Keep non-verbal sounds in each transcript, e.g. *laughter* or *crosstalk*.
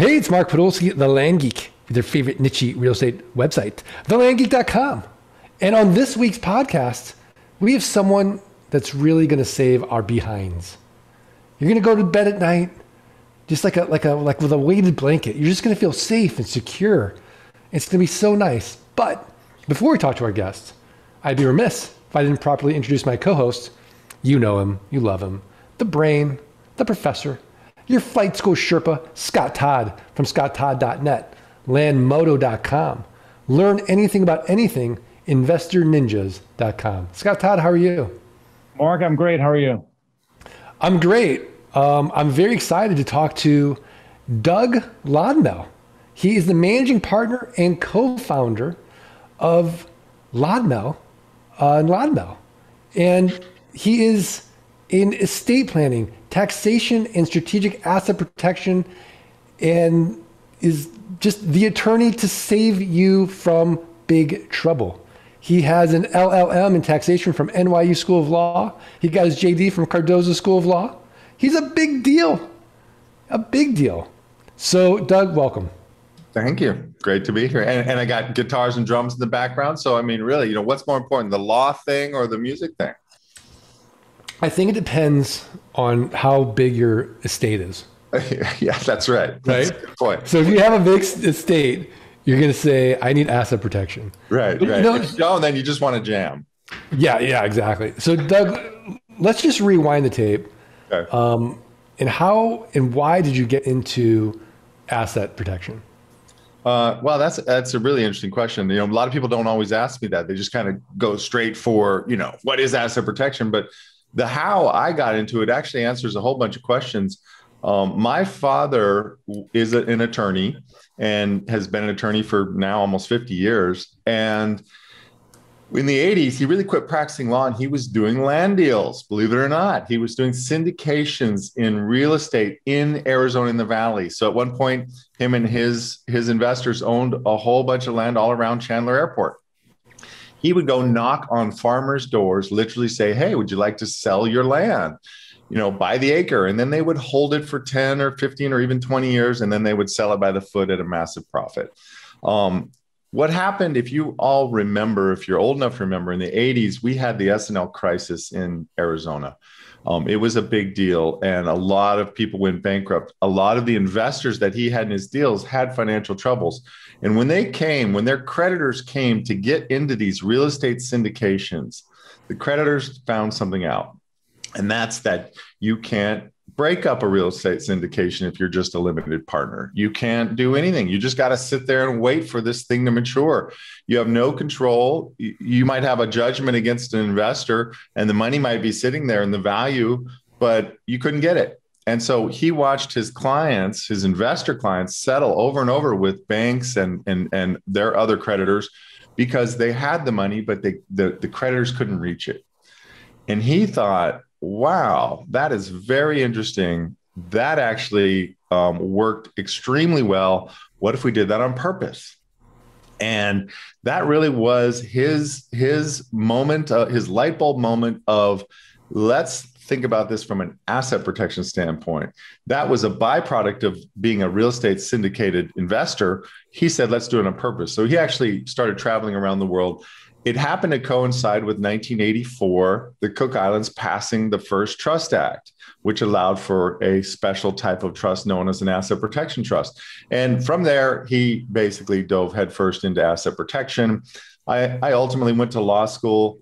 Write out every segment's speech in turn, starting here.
Hey, it's Mark Podolsky, the Land Geek, with your favorite niche real estate website, thelandgeek.com. And on this week's podcast, we have someone that's really going to save our behinds. You're going to go to bed at night just like a like a like with a weighted blanket. You're just going to feel safe and secure. It's going to be so nice. But before we talk to our guests, I'd be remiss if I didn't properly introduce my co-host. You know him, you love him, the brain, the professor, your flight school Sherpa, Scott Todd from scotttodd.net, landmodo.com. Learn anything about anything, investorninjas.com. Scott Todd, how are you? Mark, I'm great. How are you? I'm great. Um, I'm very excited to talk to Doug Lodmell. He is the managing partner and co-founder of Lodmell uh, and Lodmell, and he is in estate planning, taxation, and strategic asset protection, and is just the attorney to save you from big trouble. He has an LLM in taxation from NYU School of Law. He got his JD from Cardozo School of Law. He's a big deal, a big deal. So, Doug, welcome. Thank you. Great to be here. And, and I got guitars and drums in the background. So, I mean, really, you know, what's more important, the law thing or the music thing? I think it depends on how big your estate is. *laughs* yeah, that's right. Right. That's point. So if you have a big estate, you're going to say, "I need asset protection." Right. But, right. You know, if you don't, then you just want to jam. Yeah. Yeah. Exactly. So Doug, let's just rewind the tape. Okay. Um, and how and why did you get into asset protection? Uh, well, that's that's a really interesting question. You know, a lot of people don't always ask me that. They just kind of go straight for, you know, what is asset protection? But the how I got into it actually answers a whole bunch of questions. Um, my father is an attorney and has been an attorney for now almost 50 years. And in the 80s, he really quit practicing law and he was doing land deals, believe it or not. He was doing syndications in real estate in Arizona in the Valley. So at one point, him and his, his investors owned a whole bunch of land all around Chandler Airport he would go knock on farmers' doors, literally say, Hey, would you like to sell your land? You know, by the acre. And then they would hold it for 10 or 15 or even 20 years, and then they would sell it by the foot at a massive profit. Um, what happened, if you all remember, if you're old enough to remember, in the 80s, we had the S&L crisis in Arizona. Um, it was a big deal, and a lot of people went bankrupt. A lot of the investors that he had in his deals had financial troubles. And when they came, when their creditors came to get into these real estate syndications, the creditors found something out. And that's that you can't break up a real estate syndication if you're just a limited partner. You can't do anything. You just got to sit there and wait for this thing to mature. You have no control. You might have a judgment against an investor and the money might be sitting there and the value, but you couldn't get it. And so he watched his clients, his investor clients, settle over and over with banks and and and their other creditors because they had the money, but they the, the creditors couldn't reach it. And he thought, wow, that is very interesting. That actually um, worked extremely well. What if we did that on purpose? And that really was his his moment, uh, his light bulb moment of let's think about this from an asset protection standpoint. That was a byproduct of being a real estate syndicated investor. He said, let's do it on purpose. So he actually started traveling around the world. It happened to coincide with 1984, the Cook Islands passing the first Trust Act, which allowed for a special type of trust known as an asset protection trust. And from there, he basically dove headfirst into asset protection. I, I ultimately went to law school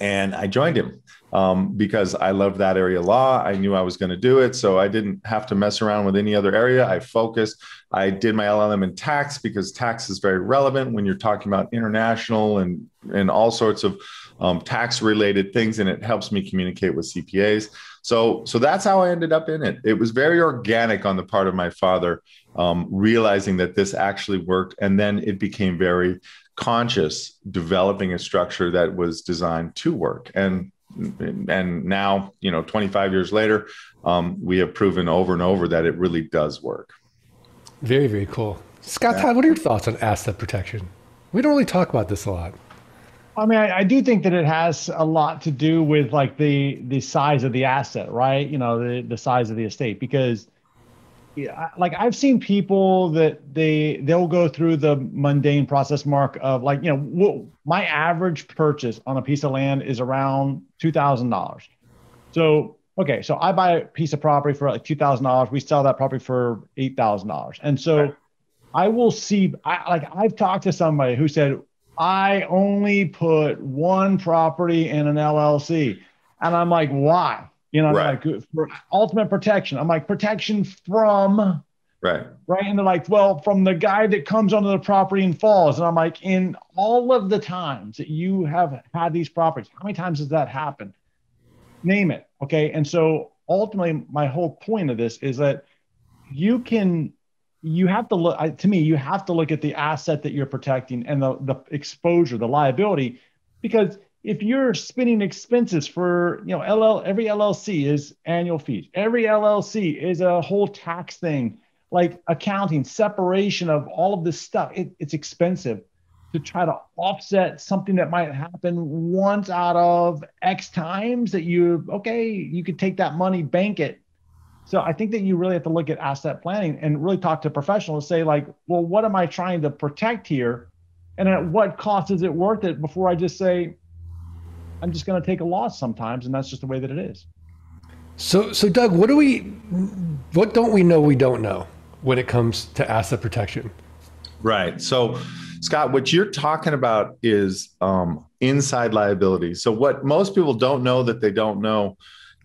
and I joined him um, because I loved that area law. I knew I was going to do it. So I didn't have to mess around with any other area. I focused. I did my LLM in tax because tax is very relevant when you're talking about international and, and all sorts of um, tax related things. And it helps me communicate with CPAs. So, so that's how I ended up in it. It was very organic on the part of my father, um, realizing that this actually worked. And then it became very conscious developing a structure that was designed to work. And and now you know 25 years later um, we have proven over and over that it really does work. Very very cool. Scott yeah. todd what are your thoughts on asset protection? We don't really talk about this a lot. I mean I, I, do think that it has a lot to do with like the the size of the asset right? You know the, the size of the estate because yeah, like I've seen people that they they'll go through the mundane process mark of like you know my average purchase on a piece of land is around two thousand dollars. So okay, so I buy a piece of property for like two thousand dollars. We sell that property for eight thousand dollars, and so right. I will see. I like I've talked to somebody who said I only put one property in an LLC, and I'm like, why? You know, right. like for ultimate protection. I'm like protection from right, right, and they're like, well, from the guy that comes onto the property and falls, and I'm like, in all of the times that you have had these properties, how many times has that happened? Name it, okay. And so ultimately, my whole point of this is that you can you have to look to me you have to look at the asset that you're protecting and the, the exposure the liability because if you're spending expenses for you know ll every llc is annual fees. Every llc is a whole tax thing like accounting separation of all of this stuff. It, it's expensive to try to offset something that might happen once out of x times that you okay you could take that money bank it. So I think that you really have to look at asset planning and really talk to professionals, say like, well, what am I trying to protect here? And at what cost is it worth it? Before I just say, I'm just going to take a loss sometimes. And that's just the way that it is. So, so Doug, what do we, what don't we know we don't know when it comes to asset protection? Right. So, Scott, what you're talking about is um, inside liability. So, what most people don't know that they don't know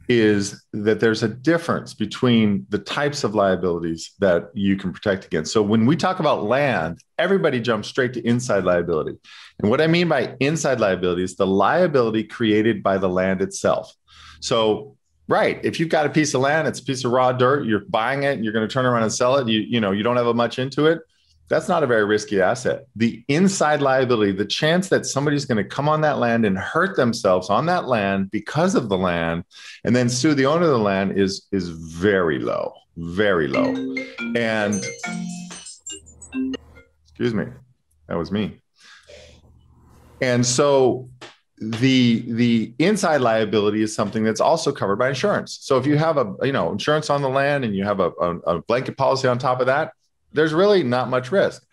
is that there's a difference between the types of liabilities that you can protect against. So when we talk about land, everybody jumps straight to inside liability. And what I mean by inside liability is the liability created by the land itself. So right, if you've got a piece of land, it's a piece of raw dirt, you're buying it, you're going to turn around and sell it, you you know, you don't have a much into it, that's not a very risky asset. The inside liability, the chance that somebody's going to come on that land and hurt themselves on that land because of the land and then sue the owner of the land is is very low, very low. And excuse me, that was me. And so the the inside liability is something that's also covered by insurance. So if you have a you know insurance on the land and you have a, a, a blanket policy on top of that, there's really not much risk.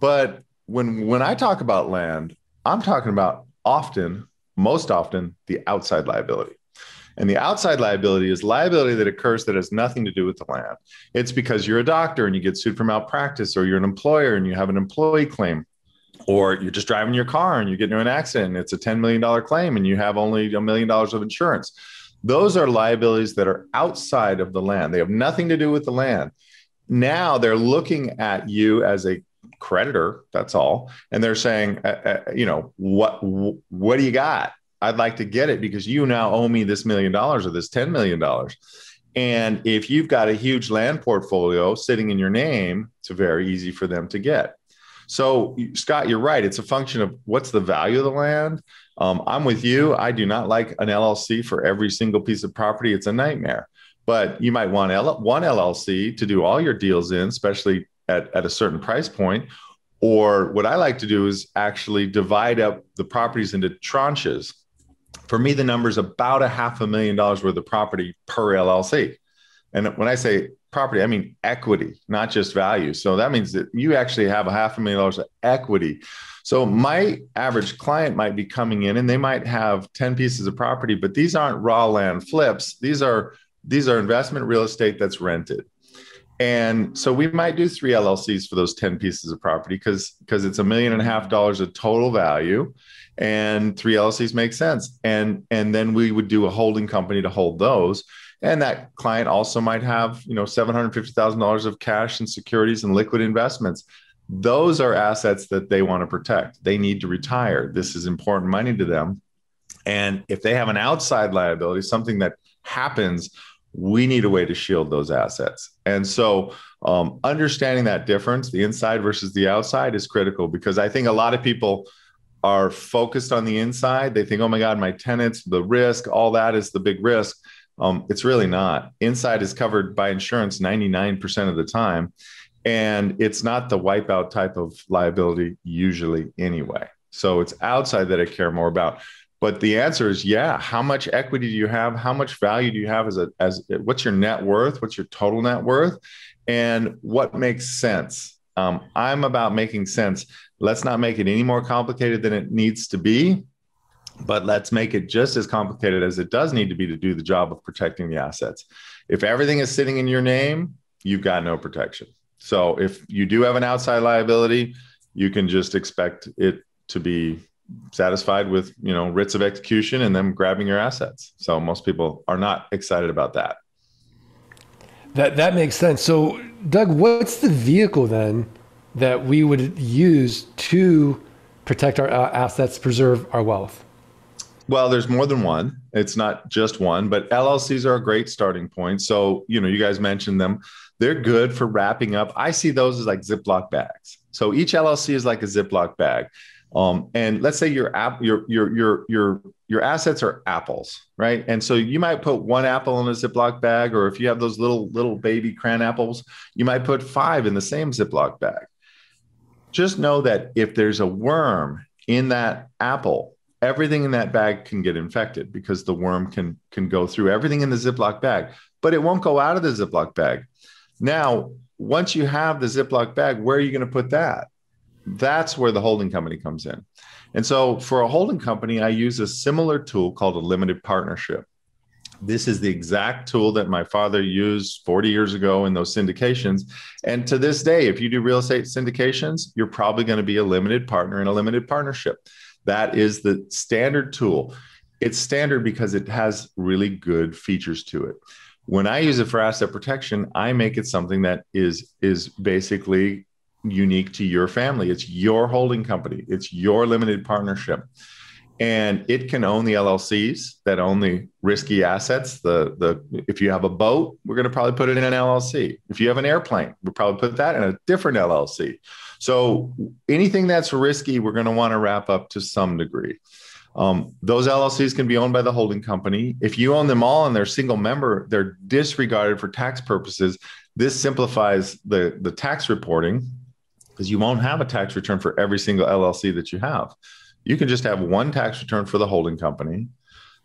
But when when I talk about land, I'm talking about often, most often, the outside liability. And the outside liability is liability that occurs that has nothing to do with the land. It's because you're a doctor and you get sued for malpractice, or you're an employer and you have an employee claim, or you're just driving your car and you get into an accident and it's a $10 million claim and you have only a million dollars of insurance. Those are liabilities that are outside of the land. They have nothing to do with the land. Now they're looking at you as a creditor. That's all, and they're saying, uh, uh, you know, what what do you got? I'd like to get it because you now owe me this million dollars or this ten million dollars. And if you've got a huge land portfolio sitting in your name, it's very easy for them to get. So, Scott, you're right. It's a function of what's the value of the land. Um, I'm with you. I do not like an LLC for every single piece of property. It's a nightmare but you might want L- one LLC to do all your deals in, especially at, at a certain price point. Or what I like to do is actually divide up the properties into tranches. For me, the number is about a half a million dollars worth of property per LLC. And when I say property, I mean equity, not just value. So that means that you actually have a half a million dollars of equity. So my average client might be coming in and they might have 10 pieces of property, but these aren't raw land flips. These are these are investment real estate that's rented. And so we might do three LLCs for those 10 pieces of property because because it's a million and a half dollars of total value and three LLCs make sense. And and then we would do a holding company to hold those. And that client also might have, you know, $750,000 of cash and securities and liquid investments. Those are assets that they want to protect. They need to retire. This is important money to them. And if they have an outside liability, something that happens we need a way to shield those assets. And so, um, understanding that difference, the inside versus the outside, is critical because I think a lot of people are focused on the inside. They think, oh my God, my tenants, the risk, all that is the big risk. Um, it's really not. Inside is covered by insurance 99% of the time. And it's not the wipeout type of liability usually anyway. So it's outside that I care more about. But the answer is yeah. How much equity do you have? How much value do you have as a as what's your net worth? What's your total net worth? And what makes sense? Um, I'm about making sense. Let's not make it any more complicated than it needs to be, but let's make it just as complicated as it does need to be to do the job of protecting the assets. If everything is sitting in your name, you've got no protection. So if you do have an outside liability, you can just expect it to be satisfied with you know writs of execution and them grabbing your assets. So most people are not excited about that. That that makes sense. So Doug, what's the vehicle then that we would use to protect our uh, assets, preserve our wealth? Well, there's more than one. It's not just one, but LLCs are a great starting point. So, you know, you guys mentioned them. They're good for wrapping up. I see those as like Ziploc bags. So each LLC is like a Ziploc bag. Um, and let's say your app, your your your your your assets are apples, right? And so you might put one apple in a Ziploc bag, or if you have those little little baby cran apples, you might put five in the same Ziploc bag. Just know that if there's a worm in that apple, everything in that bag can get infected because the worm can can go through everything in the Ziploc bag, but it won't go out of the Ziploc bag. Now, once you have the Ziploc bag, where are you going to put that? That's where the holding company comes in. And so for a holding company, I use a similar tool called a limited partnership. This is the exact tool that my father used 40 years ago in those syndications. And to this day, if you do real estate syndications, you're probably going to be a limited partner in a limited partnership. That is the standard tool. It's standard because it has really good features to it. When I use it for asset protection, I make it something that is is basically unique to your family. It's your holding company, it's your limited partnership. And it can own the LLCs that own the risky assets. The the if you have a boat, we're going to probably put it in an LLC. If you have an airplane, we'll probably put that in a different LLC. So anything that's risky, we're going to want to wrap up to some degree. Um, those LLCs can be owned by the holding company. If you own them all and they're single member, they're disregarded for tax purposes. This simplifies the, the tax reporting because you won't have a tax return for every single LLC that you have. You can just have one tax return for the holding company.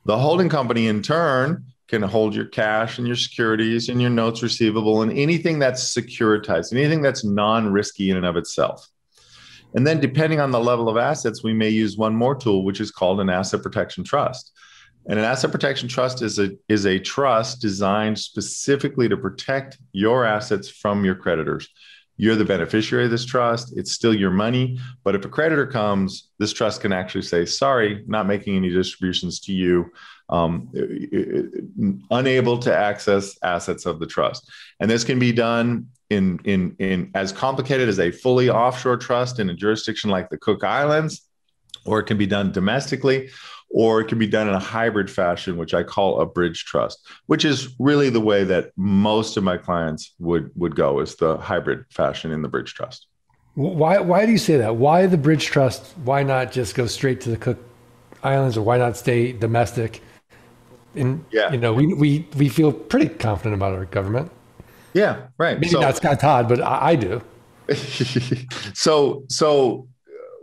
The holding company, in turn, can hold your cash and your securities and your notes receivable and anything that's securitized, anything that's non risky in and of itself. And then, depending on the level of assets, we may use one more tool, which is called an asset protection trust. And an asset protection trust is a, is a trust designed specifically to protect your assets from your creditors. You're the beneficiary of this trust. It's still your money. But if a creditor comes, this trust can actually say, sorry, not making any distributions to you, um, unable to access assets of the trust. And this can be done in, in, in as complicated as a fully offshore trust in a jurisdiction like the Cook Islands, or it can be done domestically, or it can be done in a hybrid fashion, which I call a bridge trust, which is really the way that most of my clients would would go is the hybrid fashion in the bridge trust. Why why do you say that? Why the bridge trust? Why not just go straight to the Cook Islands, or why not stay domestic? And yeah. you know, we we we feel pretty confident about our government. Yeah, right. Maybe so, not Scott Todd, but I, I do. *laughs* so so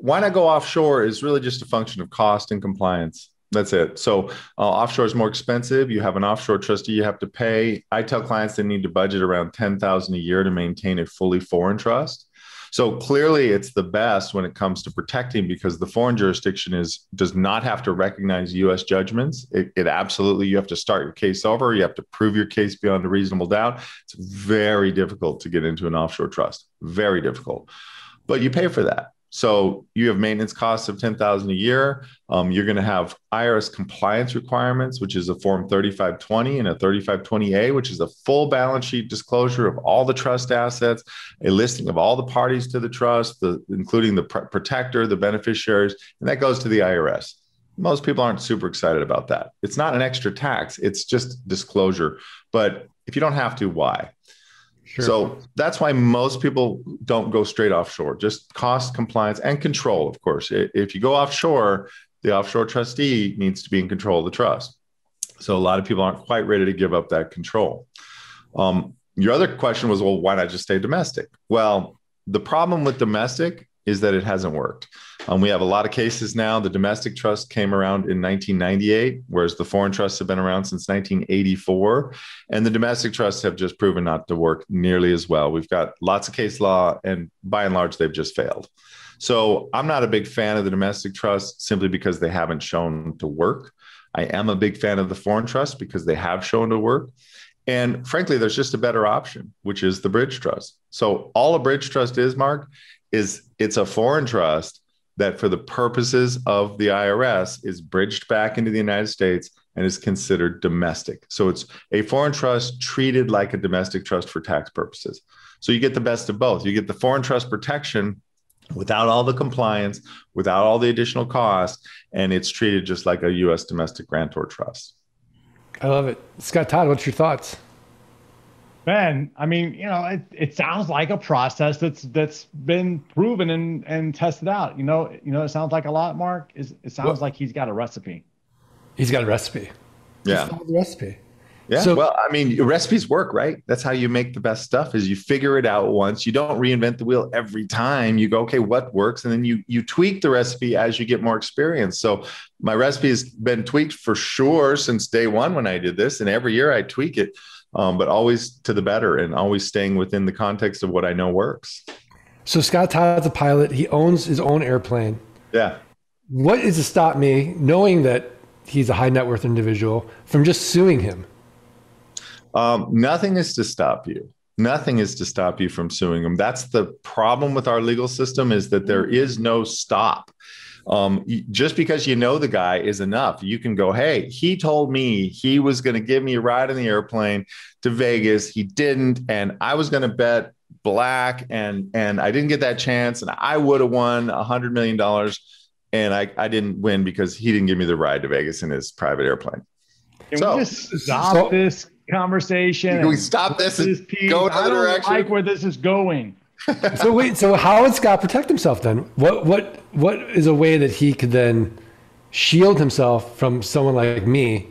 why not go offshore is really just a function of cost and compliance. That's it. So uh, offshore is more expensive. You have an offshore trustee you have to pay. I tell clients they need to budget around ten thousand a year to maintain a fully foreign trust. So clearly, it's the best when it comes to protecting because the foreign jurisdiction is does not have to recognize U.S. judgments. It, it absolutely you have to start your case over. You have to prove your case beyond a reasonable doubt. It's very difficult to get into an offshore trust. Very difficult, but you pay for that. So you have maintenance costs of 10,000 a year. Um, you're going to have IRS compliance requirements, which is a form 3520 and a 3520A, which is a full balance sheet disclosure of all the trust assets, a listing of all the parties to the trust, the, including the pr- protector, the beneficiaries, and that goes to the IRS. Most people aren't super excited about that. It's not an extra tax, it's just disclosure. But if you don't have to, why? Sure. So that's why most people don't go straight offshore, just cost compliance and control, of course. If you go offshore, the offshore trustee needs to be in control of the trust. So a lot of people aren't quite ready to give up that control. Um, your other question was, well, why not just stay domestic? Well, the problem with domestic is that it hasn't worked. Um, we have a lot of cases now. The domestic trust came around in 1998, whereas the foreign trusts have been around since 1984. And the domestic trusts have just proven not to work nearly as well. We've got lots of case law, and by and large, they've just failed. So I'm not a big fan of the domestic trust simply because they haven't shown to work. I am a big fan of the foreign trust because they have shown to work. And frankly, there's just a better option, which is the bridge trust. So all a bridge trust is, Mark, is it's a foreign trust that for the purposes of the IRS is bridged back into the United States and is considered domestic. So it's a foreign trust treated like a domestic trust for tax purposes. So you get the best of both. You get the foreign trust protection without all the compliance, without all the additional costs, and it's treated just like a US domestic grantor trust. I love it. Scott Todd, what's your thoughts? Ben, I mean, you know, it, it sounds like a process that's that's been proven and and tested out. You know, you know, it sounds like a lot, Mark. Is it sounds like he's got a recipe. He's got a recipe. Yeah. the recipe. Yeah. So, well, I mean, recipes work, right? That's how you make the best stuff is you figure it out once. You don't reinvent the wheel every time. You go, okay, what works? And then you you tweak the recipe as you get more experience. So my recipe has been tweaked for sure since day one when I did this. And every year I tweak it, um, but always to the better and always staying within the context of what I know works. So Scott Todd's a pilot. He owns his own airplane. Yeah. What is to stop me, knowing that he's a high net worth individual, from just suing him? Um, nothing is to stop you. Nothing is to stop you from suing him. That's the problem with our legal system is that there is no stop. Um, just because you know the guy is enough. You can go, hey, he told me he was going to give me a ride in the airplane to Vegas. He didn't, and I was going to bet black, and and I didn't get that chance, and I would have won a hundred million dollars, and I I didn't win because he didn't give me the ride to Vegas in his private airplane. Can so, we just stop so, this conversation. Can we stop this and go another direction? like where this is going. *laughs* so wait, so how would Scott protect himself then? What what what is a way that he could then shield himself from someone like me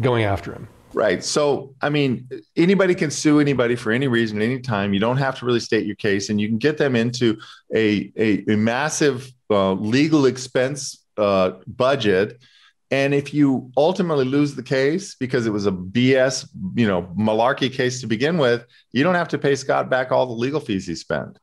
going after him? Right. So, I mean, anybody can sue anybody for any reason, anytime. You don't have to really state your case, and you can get them into a a, a massive uh, legal expense uh, budget and if you ultimately lose the case because it was a BS, you know, malarkey case to begin with, you don't have to pay Scott back all the legal fees he spent.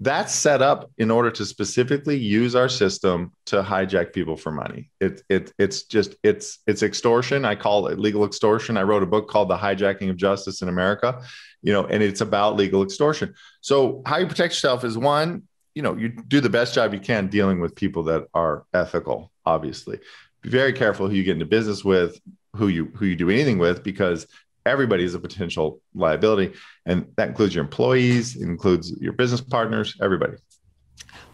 That's set up in order to specifically use our system to hijack people for money. It, it, it's just it's it's extortion. I call it legal extortion. I wrote a book called The Hijacking of Justice in America, you know, and it's about legal extortion. So how you protect yourself is one, you know, you do the best job you can dealing with people that are ethical, obviously be very careful who you get into business with, who you who you do anything with, because everybody is a potential liability, and that includes your employees, includes your business partners, everybody.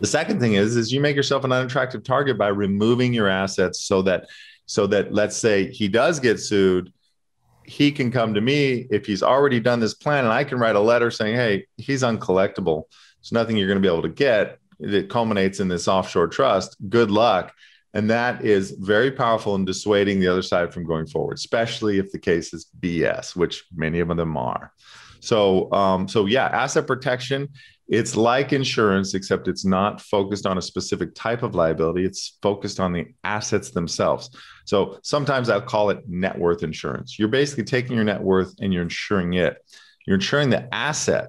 The second thing is is you make yourself an unattractive target by removing your assets so that so that let's say he does get sued, he can come to me if he's already done this plan and I can write a letter saying, "Hey, he's uncollectible. There's nothing you're going to be able to get. It culminates in this offshore trust. Good luck." And that is very powerful in dissuading the other side from going forward, especially if the case is BS, which many of them are. So, um, so yeah, asset protection. It's like insurance, except it's not focused on a specific type of liability. It's focused on the assets themselves. So sometimes I'll call it net worth insurance. You're basically taking your net worth and you're insuring it. You're insuring the asset.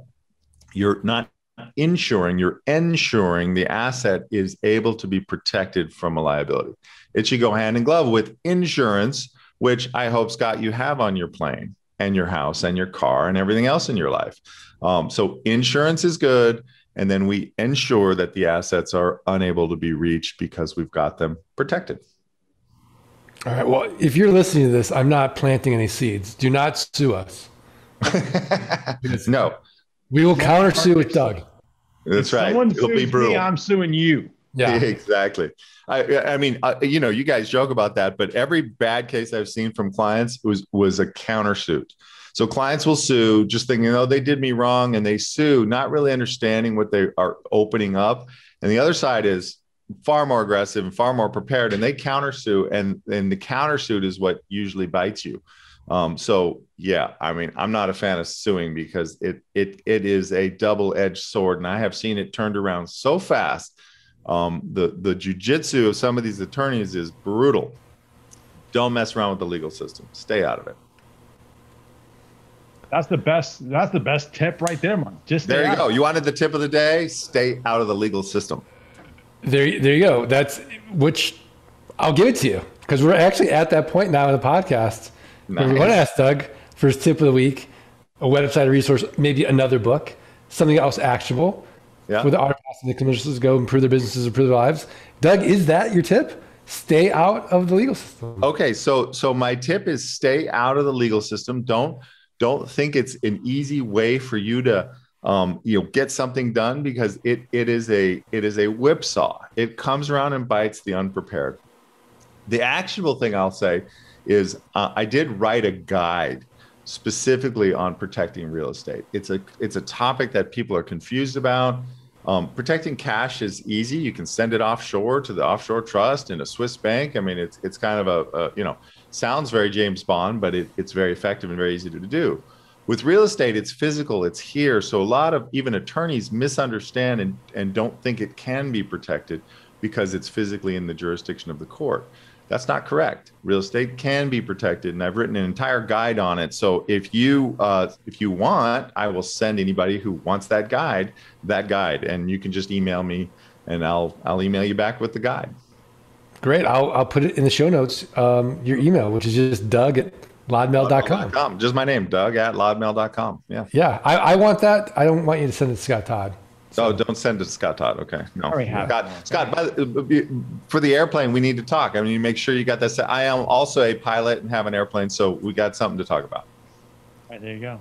You're not insuring, you're ensuring the asset is able to be protected from a liability. It should go hand in glove with insurance, which I hope, Scott, you have on your plane and your house and your car and everything else in your life. Um, so insurance is good. And then we ensure that the assets are unable to be reached because we've got them protected. All right. Well, if you're listening to this, I'm not planting any seeds. Do not sue us. *laughs* no. We will counter sue with Doug. That's right. Someone It'll be brutal. Me, I'm suing you. Yeah, *laughs* exactly. I, I mean, uh, you know, you guys joke about that, but every bad case I've seen from clients was was a countersuit. So clients will sue, just thinking, oh, they did me wrong, and they sue, not really understanding what they are opening up. And the other side is far more aggressive and far more prepared, and they countersue, and and the countersuit is what usually bites you. Um, so yeah, I mean, I'm not a fan of suing because it it it is a double edged sword, and I have seen it turned around so fast Um, the the jujitsu of some of these attorneys is brutal. Don't mess around with the legal system. Stay out of it. That's the best. That's the best tip right there, man. Just There you out. go. You wanted the tip of the day? Stay out of the legal system. There, there you go. That's which I'll give it to you because we're actually at that point now in the podcast. Where We want to ask Doug for his tip of the week, a website, a resource, maybe another book, something else actionable Yeah. for the art the businesses to go improve their businesses, improve their lives. Doug, is that your tip? Stay out of the legal system. Okay, so so my tip is stay out of the legal system. Don't don't think it's an easy way for you to um, you know get something done because it it is a it is a whipsaw. It comes around and bites the unprepared. The actionable thing I'll say is uh, I did write a guide specifically on protecting real estate. It's a it's a topic that people are confused about. Um, protecting cash is easy. You can send it offshore to the offshore trust in a Swiss bank. I mean, it's it's kind of a, a you know sounds very James Bond, but it, it's very effective and very easy to do. With real estate, it's physical, it's here. So a lot of even attorneys misunderstand and, and don't think it can be protected because it's physically in the jurisdiction of the court. That's not correct. Real estate can be protected, and I've written an entire guide on it. So if you uh, if you want, I will send anybody who wants that guide that guide, and you can just email me, and I'll I'll email you back with the guide. Great. I'll, I'll put it in the show notes, um, your email, which is just Doug at lodmell.com. Com. Just my name, Doug at lodmell.com. Yeah. Yeah, I, I want that. I don't want you to send it to Scott Todd. Oh, don't send it to Scott Todd. Okay. No. already have Scott, it. Scott by the, uh, for the airplane, we need to talk. I mean, you make sure you got that. set. I am also a pilot and have an airplane, so we got something to talk about. All right, there you go.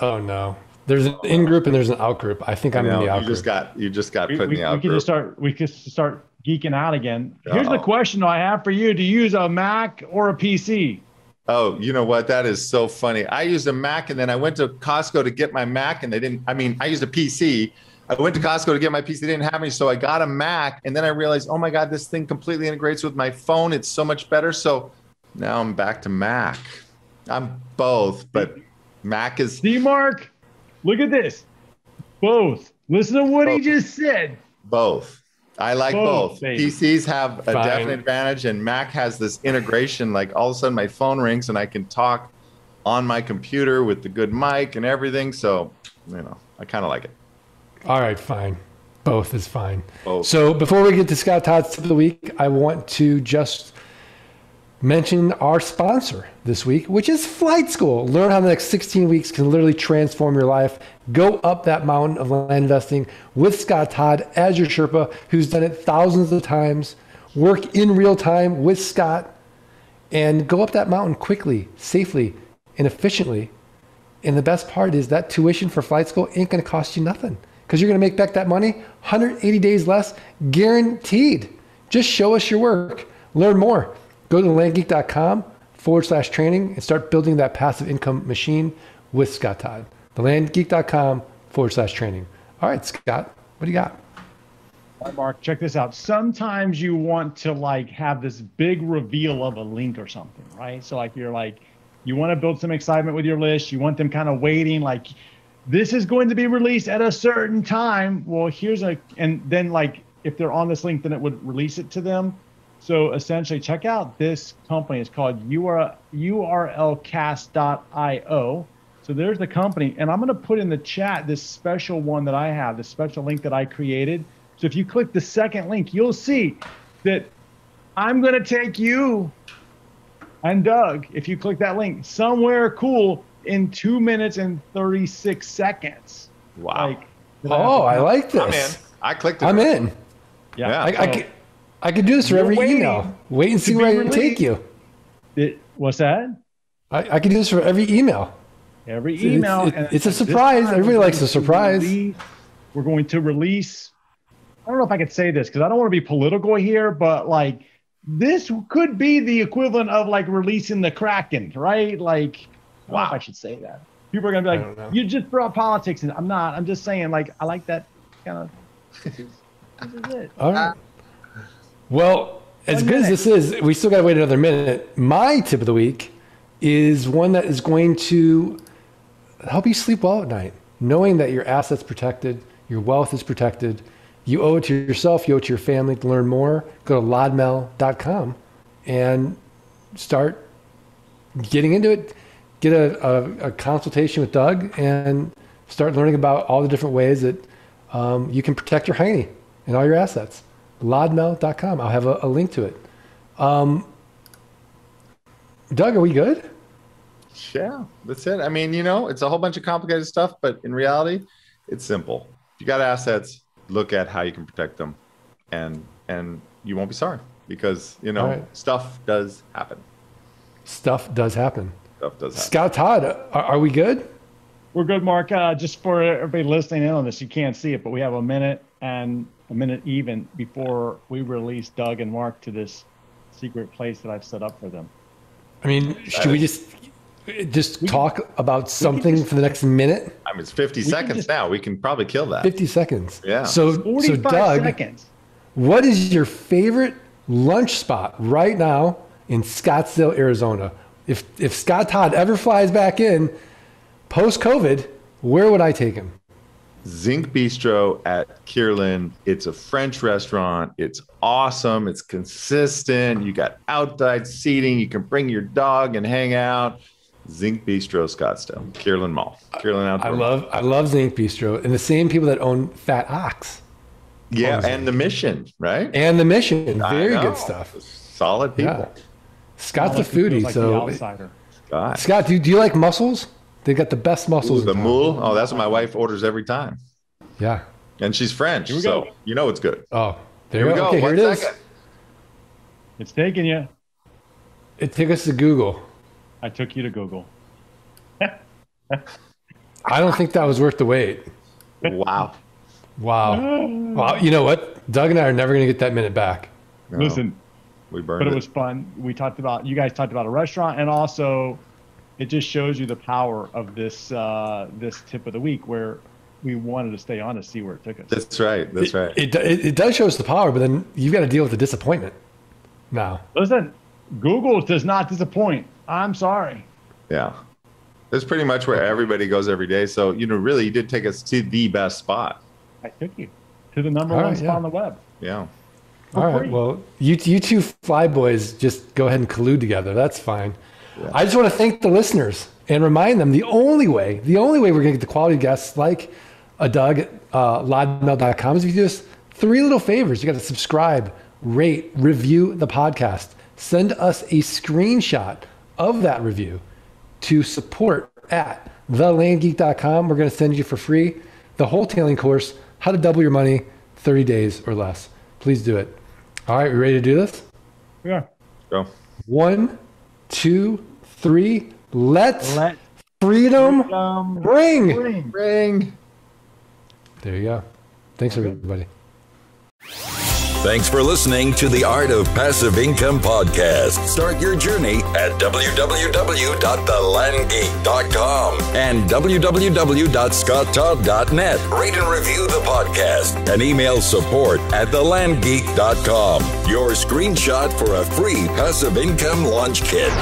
Oh, no. There's an in group and there's an out group. I think I'm You, in the out you just group. got you just got We, put we, in the we out could group. just start. We could start geeking out again. Here's the Uh-oh. question I have for you: Do you use a Mac or a PC? Oh, you know what? That is so funny. I used a Mac and then I went to Costco to get my Mac and they didn't. I mean, I used a PC. I went to Costco to get my PC. They didn't have any, so I got a Mac. And then I realized, oh my God, this thing completely integrates with my phone. It's so much better. So now I'm back to Mac. I'm both, but Mac is See, Mark, look at this. Both. Listen to what he just said. both. I like Both, both. PCs have a Fine. definite advantage, and Mac has this integration. Like all of a sudden, my phone rings and I can talk on my computer with the good mic and everything. So, you know, I kind of like it. All right, fine. Both is fine. Both. So before we get to Scott Todd's tip of the week, I want to just mention our sponsor this week, which is Flight School. Learn how the next 16 weeks can literally transform your life. Go up that mountain of land investing with Scott Todd as your Sherpa, who's done it thousands of times. Work in real time with Scott and go up that mountain quickly, safely, and efficiently. And the best part is that tuition for flight school ain't going to cost you nothing because you're going to make back that money 180 days less, guaranteed. Just show us your work. Learn more. Go to landgeek.com forward slash training and start building that passive income machine with Scott Todd. Thelandgeek.com forward slash training. All right, Scott, what do you got? All right, Mark, check this out. Sometimes you want to like have this big reveal of a link or something, right? So like you're like, you want to build some excitement with your list. You want them kind of waiting, like this is going to be released at a certain time. Well, here's a, and then like if they're on this link, then it would release it to them. So essentially, check out this company. It's called UR, urlcast.io. So there's the company, and I'm going to put in the chat this special one that I have, this special link that I created. So if you click the second link, you'll see that I'm going to take you and Doug, if you click that link, somewhere cool in two minutes and 36 seconds. Wow. Like, Oh, I like I'm in. this. I clicked it. I'm in. Yeah. I, I, so could, I could do this for every waiting email. Wait and see be where I can take you. it- what's that? I, I could do this for every email. Every email. it's- and it's a surprise. time Everybody likes a surprise. release- we're going to release. I don't know if I could say this because I don't want to be political here, but like this could be the equivalent of like releasing the Kraken, right? Like, Know if Wow. I should say that. People are gonna be I don't know. like, "You just brought politics," and I'm not. I'm just saying, like, I like that kind of. *laughs* This is, this is it. All right. Well, as good as this is, we still got to wait another minute. My tip of the week is one that is going to help you sleep well at night, knowing that your assets protected, your wealth is protected, you owe it to yourself, you owe it to your family to learn more. Go to lodmell.com and start getting into it. Get a, a, a consultation with Doug and start learning about all the different ways that um, you can protect your hiney and all your assets. Lodmell.com. I'll have a, a link to it. Um, Doug, are we good? Yeah, that's it. I mean, you know, it's a whole bunch of complicated stuff, but in reality, it's simple. If you got assets, look at how you can protect them, and and you won't be sorry because you know Right. stuff does happen. Stuff does happen. Stuff does happen. Scott Todd, are, are we good? We're good, Mark. Uh, just for everybody listening in on this, you can't see it, but we have a minute and a minute even before we release Doug and Mark to this secret place that I've set up for them. I mean, should we just just talk about something just- for the next minute? I mean, it's 50 can seconds just- now. We can probably kill that. 50 seconds. Yeah. So, so 45 Doug, seconds. what is your favorite lunch spot right now in Scottsdale, Arizona? If if Scott Todd ever flies back in post COVID, where would I take him? Zinc Bistro at Kierland. It's a French restaurant. It's awesome. It's consistent. You got outside seating. You can bring your dog and hang out. Zinc Bistro, Scottsdale, Kierland Mall, Kierland Outdoor. I love I love Zinc Bistro and the same people that own Fat Ox yeah, and the mission, right? and the Mission. Very good stuff. Solid people. Yeah. Scott's a Like, feels foodie, like the so outsider. God. Scott, do, do you like mussels? They got the best mussels. Ooh, the in moule. Oh, that's what my wife orders every time. Yeah. And she's French, so go. you know it's good. Oh, there Here we go. go. Okay, here One it is. second. It's taking you. It took us to Google. I took you to Google. I don't think that was worth the wait. Wow. Wow. Wow. You know what? Doug and I are never going to get that minute back. No, Listen, we burned but it it. was fun. We talked about you guys talked about a restaurant, and also it just shows you the power of this uh, this tip of the week, where we wanted to stay on to see where it took us. That's right. That's right. It, it, it does show us the power, but then you've got to deal with the disappointment now. Listen, Google does not disappoint. I'm sorry. Yeah. That's pretty much where everybody goes every day. So, you know, really, you did take us to the best spot. I took you to the number All one right, spot yeah. on the web. Yeah. All right. free. Well, you, you two fly boys just go ahead and collude together. That's fine. I just want to thank the listeners and remind them the only way, the only way we're going to get the quality guests like a Doug at uh, lodmell.com is if you do us three little favors. You got to subscribe, rate, review the podcast. Send us a screenshot of that review to support at thelandgeek.com. We're going to send you for free the whole tailing course, how to double your money 30 days or less. Please do it. All right, we ready to do this? Yeah. Go. One, two, three. Let's Let freedom um, ring. ring. Ring. There you go. Thanks, everybody. Thanks for listening to the Art of Passive Income podcast. Start your journey at www.thelandgeek.com and www.scotttodd.net. Rate and review the podcast and email support at thelandgeek.com. Your screenshot for a free passive income launch kit.